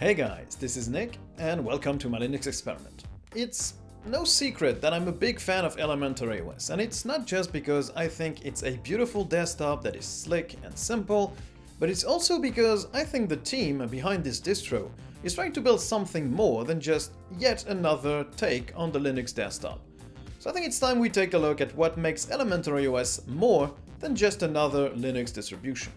Hey guys, this is Nick, and welcome to my Linux experiment. It's no secret that I'm a big fan of Elementary OS, and it's not just because I think it's a beautiful desktop that is slick and simple, but it's also because I think the team behind this distro is trying to build something more than just yet another take on the Linux desktop. So I think it's time we take a look at what makes Elementary OS more than just another Linux distribution.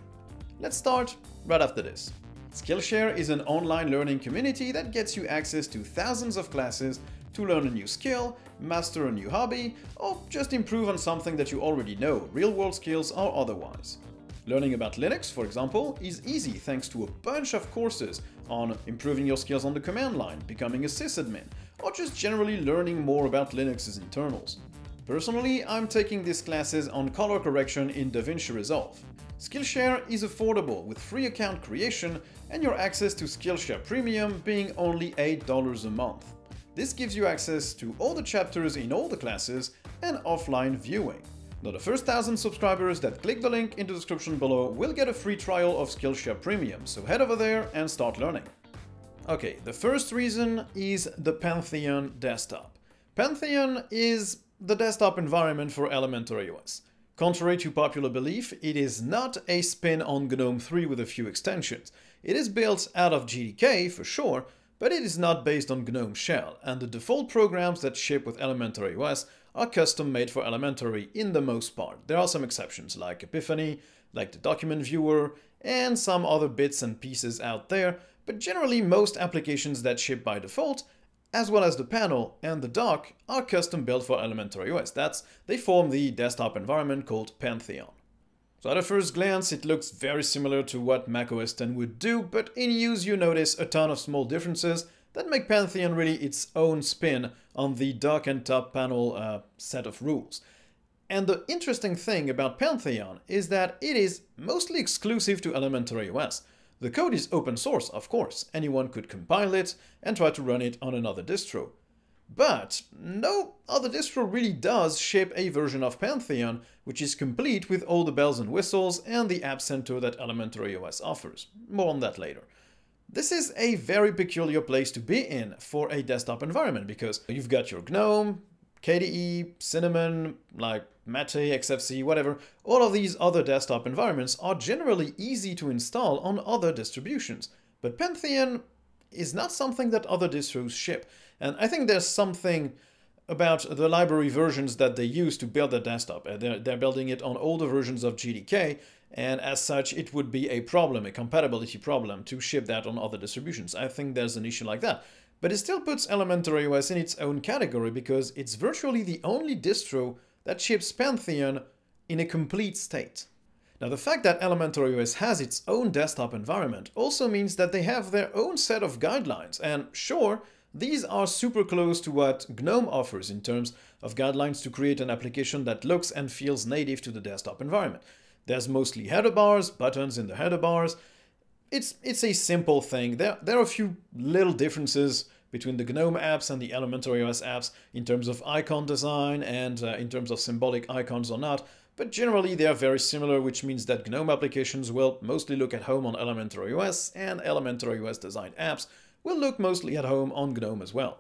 Let's start right after this. Skillshare is an online learning community that gets you access to thousands of classes to learn a new skill, master a new hobby, or just improve on something that you already know, real-world skills or otherwise. Learning about Linux, for example, is easy thanks to a bunch of courses on improving your skills on the command line, becoming a sysadmin, or just generally learning more about Linux's internals. Personally, I'm taking these classes on color correction in DaVinci Resolve. Skillshare is affordable with free account creation and your access to Skillshare Premium being only $8 a month. This gives you access to all the chapters in all the classes and offline viewing. Now the first 1000 subscribers that click the link in the description below will get a free trial of Skillshare Premium, so head over there and start learning. Okay, the first reason is the Pantheon desktop. Pantheon is the desktop environment for Elementary OS. Contrary to popular belief, it is not a spin on GNOME 3 with a few extensions. It is built out of GTK, for sure, but it is not based on GNOME Shell, and the default programs that ship with Elementary OS are custom made for Elementary in the most part. There are some exceptions like Epiphany, like the document viewer, and some other bits and pieces out there, but generally most applications that ship by default, as well as the panel and the dock, are custom built for Elementary OS. That's, they form the desktop environment called Pantheon. So at a first glance, it looks very similar to what macOS 10 would do, but in use you notice a ton of small differences that make Pantheon really its own spin on the dock and top panel uh, set of rules. And the interesting thing about Pantheon is that it is mostly exclusive to Elementary OS. The code is open source, of course, anyone could compile it and try to run it on another distro. But no other distro really does ship a version of Pantheon which is complete with all the bells and whistles and the App Center that Elementary OS offers. More on that later. This is a very peculiar place to be in for a desktop environment because you've got your GNOME, KDE, Cinnamon, like Mate, XFCE, whatever, all of these other desktop environments are generally easy to install on other distributions. But Pantheon is not something that other distros ship. And I think there's something about the library versions that they use to build their desktop. Uh, they're, they're building it on older versions of GTK, and as such, it would be a problem, a compatibility problem, to ship that on other distributions. I think there's an issue like that. But it still puts Elementary OS in its own category because it's virtually the only distro that ships Pantheon in a complete state. Now the fact that Elementary OS has its own desktop environment also means that they have their own set of guidelines, and sure, these are super close to what GNOME offers in terms of guidelines to create an application that looks and feels native to the desktop environment. There's mostly header bars, buttons in the header bars. It's, it's a simple thing. There, there are a few little differences between the GNOME apps and the Elementary OS apps in terms of icon design and uh, in terms of symbolic icons or not, but generally they are very similar, which means that GNOME applications will mostly look at home on Elementary OS, and Elementary OS designed apps will look mostly at home on GNOME as well.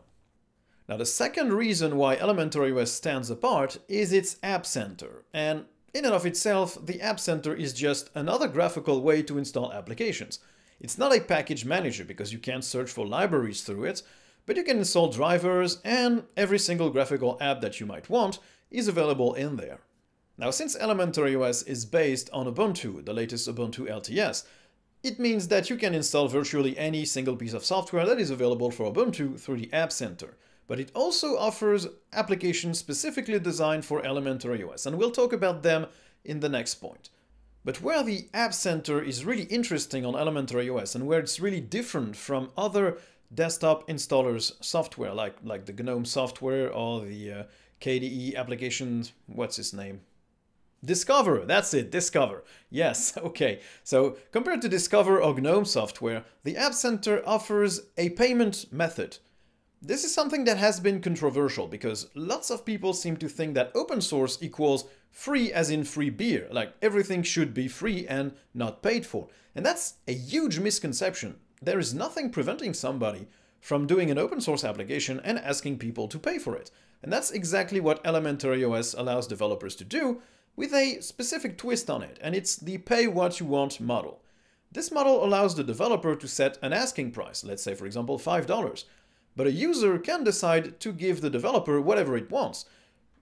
Now the second reason why Elementary OS stands apart is its App Center, and in and of itself, the App Center is just another graphical way to install applications. It's not a package manager because you can't search for libraries through it, but you can install drivers and every single graphical app that you might want is available in there. Now since Elementary OS is based on Ubuntu, the latest Ubuntu LTS, it means that you can install virtually any single piece of software that is available for Ubuntu through the App Center. But it also offers applications specifically designed for Elementary OS, and we'll talk about them in the next point. But where the App Center is really interesting on Elementary OS and where it's really different from other desktop installers software like, like the GNOME software or the uh, KDE applications, what's his name? Discover, that's it, Discover. Yes, okay. So compared to Discover or GNOME software, the App Center offers a payment method. This is something that has been controversial because lots of people seem to think that open source equals free as in free beer, like everything should be free and not paid for. And that's a huge misconception. there is nothing preventing somebody from doing an open source application and asking people to pay for it. And that's exactly what Elementary OS allows developers to do with a specific twist on it, and it's the pay what you want model. This model allows the developer to set an asking price, let's say for example $5, but a user can decide to give the developer whatever it wants.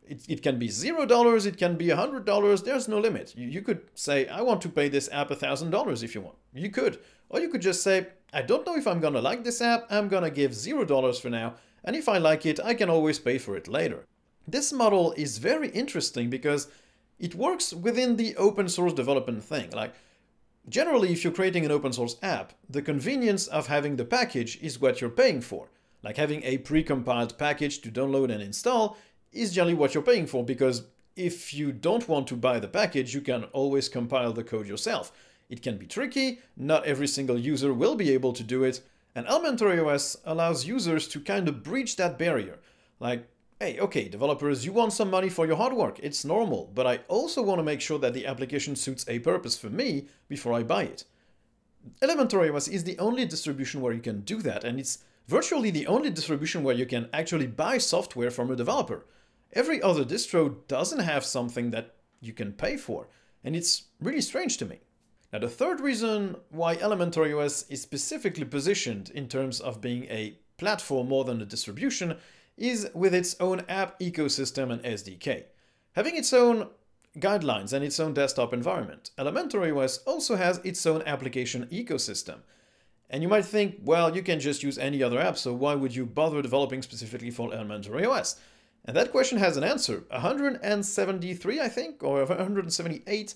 It, it can be $0, it can be a $100, there's no limit. You, you could say, I want to pay this app a $1,000 if you want. You could. Or you could just say, I don't know if I'm gonna like this app, I'm gonna give $0 for now, and if I like it, I can always pay for it later. This model is very interesting because it works within the open source development thing. Like, generally, if you're creating an open source app, the convenience of having the package is what you're paying for. Like having a pre-compiled package to download and install is generally what you're paying for because if you don't want to buy the package, you can always compile the code yourself. It can be tricky, not every single user will be able to do it, and Elementary OS allows users to kind of breach that barrier. Like, hey, okay, developers, you want some money for your hard work, it's normal, but I also want to make sure that the application suits a purpose for me before I buy it. Elementary OS is the only distribution where you can do that, and it's virtually the only distribution where you can actually buy software from a developer. Every other distro doesn't have something that you can pay for, and it's really strange to me. Now the third reason why Elementary OS is specifically positioned in terms of being a platform more than a distribution is with its own app ecosystem and SDK. Having its own guidelines and its own desktop environment, Elementary OS also has its own application ecosystem, and you might think, well, you can just use any other app, so why would you bother developing specifically for Elementary OS? And that question has an answer. 173, I think, or 178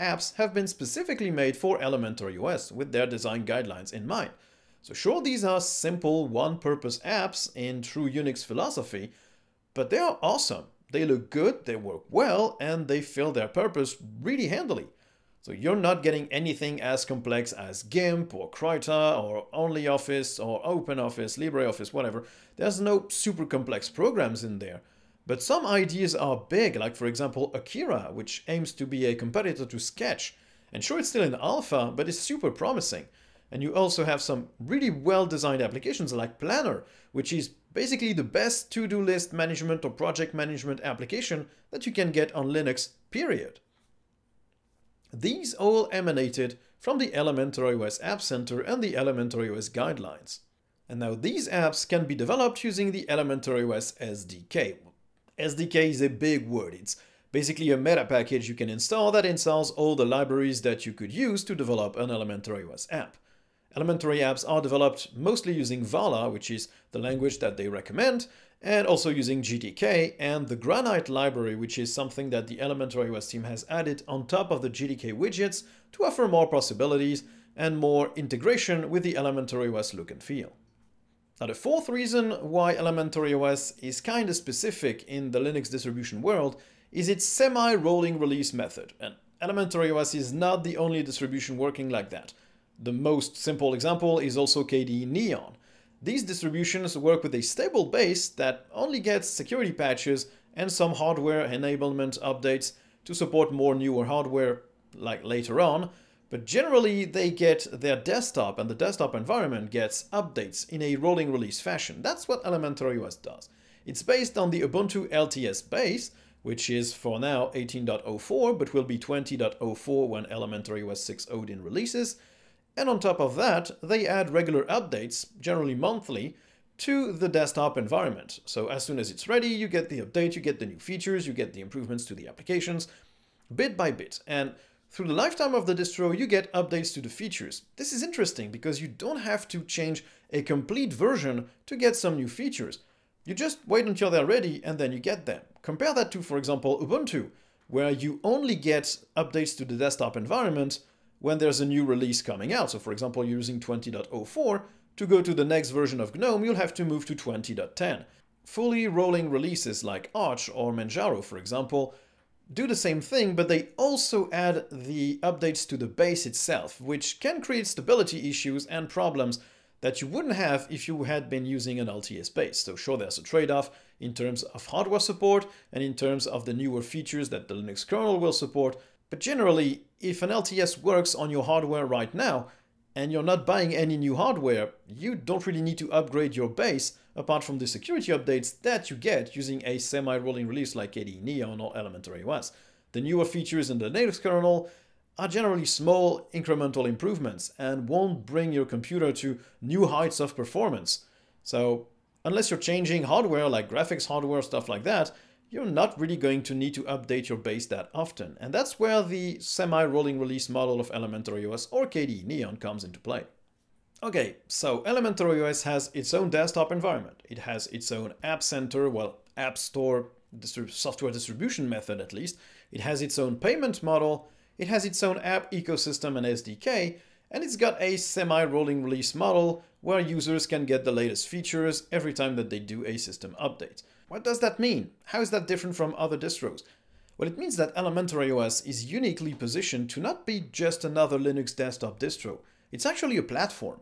apps have been specifically made for Elementary OS with their design guidelines in mind. So sure, these are simple one-purpose apps in true Unix philosophy, but they are awesome. They look good, they work well, and they fill their purpose really handily. So you're not getting anything as complex as GIMP or Krita or OnlyOffice or OpenOffice, LibreOffice, whatever. There's no super complex programs in there. But some ideas are big, like for example Akira, which aims to be a competitor to Sketch. And sure, it's still in alpha, but it's super promising. And you also have some really well-designed applications like Planner, which is basically the best to-do list management or project management application that you can get on Linux, period. These all emanated from the Elementary OS App Center and the Elementary OS guidelines. And now these apps can be developed using the Elementary OS SDK. SDK is a big word. It's basically a meta package you can install that installs all the libraries that you could use to develop an Elementary OS app. Elementary apps are developed mostly using Vala, which is the language that they recommend, and also using GTK and the Granite library, which is something that the Elementary OS team has added on top of the GTK widgets to offer more possibilities and more integration with the Elementary OS look and feel. Now the fourth reason why Elementary OS is kinda specific in the Linux distribution world is its semi-rolling release method, and Elementary OS is not the only distribution working like that. The most simple example is also KDE Neon, these distributions work with a stable base that only gets security patches and some hardware enablement updates to support more newer hardware like later on, but generally they get their desktop and the desktop environment gets updates in a rolling release fashion. That's what Elementary OS does. It's based on the Ubuntu LTS base, which is for now 18.04 but will be 20.04 when Elementary OS 6 Odin releases, and on top of that, they add regular updates, generally monthly, to the desktop environment. So as soon as it's ready, you get the update, you get the new features, you get the improvements to the applications, bit by bit. And through the lifetime of the distro, you get updates to the features. This is interesting because you don't have to change a complete version to get some new features. You just wait until they're ready and then you get them. Compare that to, for example, Ubuntu, where you only get updates to the desktop environment when there's a new release coming out. So for example, you're using 20.04, to go to the next version of GNOME, you'll have to move to 20.10. Fully rolling releases like Arch or Manjaro, for example, do the same thing, but they also add the updates to the base itself, which can create stability issues and problems that you wouldn't have if you had been using an LTS base. So sure, there's a trade-off in terms of hardware support and in terms of the newer features that the Linux kernel will support, but generally, if an LTS works on your hardware right now, and you're not buying any new hardware, you don't really need to upgrade your base apart from the security updates that you get using a semi-rolling release like KDE Neon or Elementary OS. The newer features in the Linux kernel are generally small incremental improvements and won't bring your computer to new heights of performance. So unless you're changing hardware like graphics hardware, stuff like that, you're not really going to need to update your base that often. And that's where the semi-rolling release model of Elementary OS or KDE Neon comes into play. Okay, so Elementary OS has its own desktop environment. It has its own app center, well, app store, software distribution method at least. It has its own payment model, it has its own app ecosystem and SDK, and it's got a semi-rolling release model where users can get the latest features every time that they do a system update. What does that mean? How is that different from other distros? Well, it means that Elementary OS is uniquely positioned to not be just another Linux desktop distro. It's actually a platform.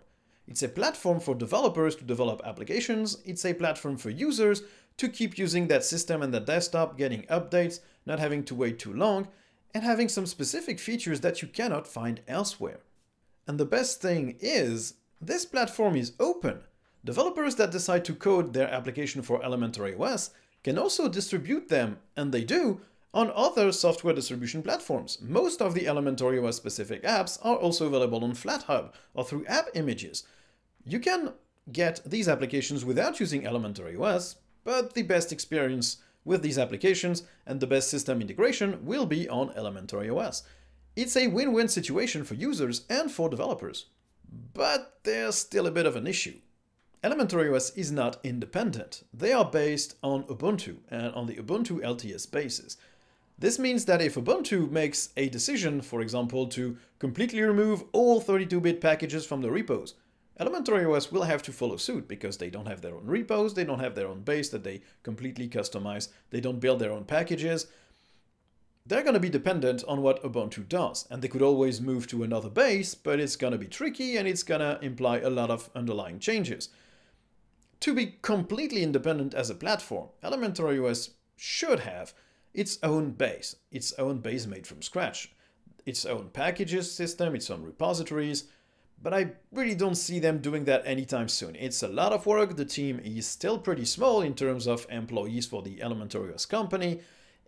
It's a platform for developers to develop applications, it's a platform for users to keep using that system and that desktop, getting updates, not having to wait too long, and having some specific features that you cannot find elsewhere. And the best thing is, this platform is open. Developers that decide to code their application for Elementary OS can also distribute them, and they do, on other software distribution platforms. Most of the Elementary OS specific apps are also available on FlatHub or through App Images. You can get these applications without using Elementary OS, but the best experience with these applications and the best system integration will be on Elementary OS. It's a win-win situation for users and for developers. But there's still a bit of an issue. Elementary OS is not independent. They are based on Ubuntu and on the Ubuntu LTS basis. This means that if Ubuntu makes a decision, for example, to completely remove all 32-bit packages from the repos, Elementary OS will have to follow suit because they don't have their own repos, they don't have their own base that they completely customize, they don't build their own packages. They're going to be dependent on what Ubuntu does, and they could always move to another base, but it's going to be tricky and it's going to imply a lot of underlying changes. To be completely independent as a platform, Elementary OS should have its own base, its own base made from scratch, its own packages system, its own repositories, but I really don't see them doing that anytime soon. It's a lot of work, the team is still pretty small in terms of employees for the Elementary OS company,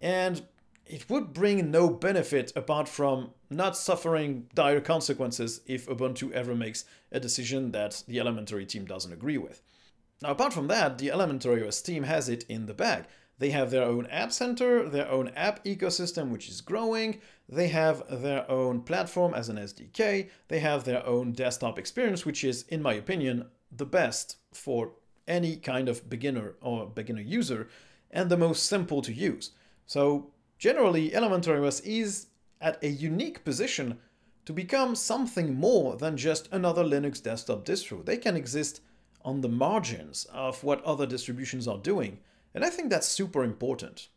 and it would bring no benefit apart from not suffering dire consequences if Ubuntu ever makes a decision that the Elementary team doesn't agree with. Now apart from that, the Elementary OS team has it in the bag. They have their own app center, their own app ecosystem, which is growing. They have their own platform as an SDK. They have their own desktop experience, which is, in my opinion, the best for any kind of beginner or beginner user and the most simple to use. So generally, Elementary OS is at a unique position to become something more than just another Linux desktop distro. They can exist on the margins of what other distributions are doing and I think that's super important.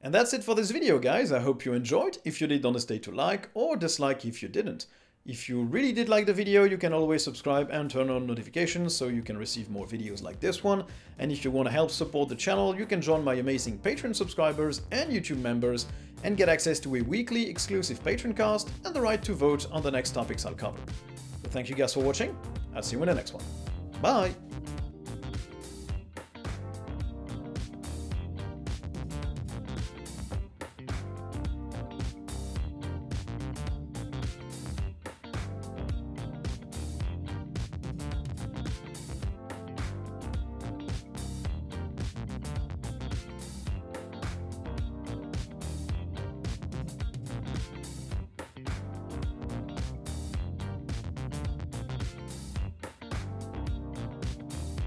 And that's it for this video, guys. I hope you enjoyed. If you did, don't hesitate to like or dislike if you didn't. If you really did like the video, you can always subscribe and turn on notifications so you can receive more videos like this one. And if you want to help support the channel, you can join my amazing Patreon subscribers and YouTube members and get access to a weekly exclusive Patreon cast and the right to vote on the next topics I'll cover. Thank you guys for watching. I'll see you in the next one. Bye!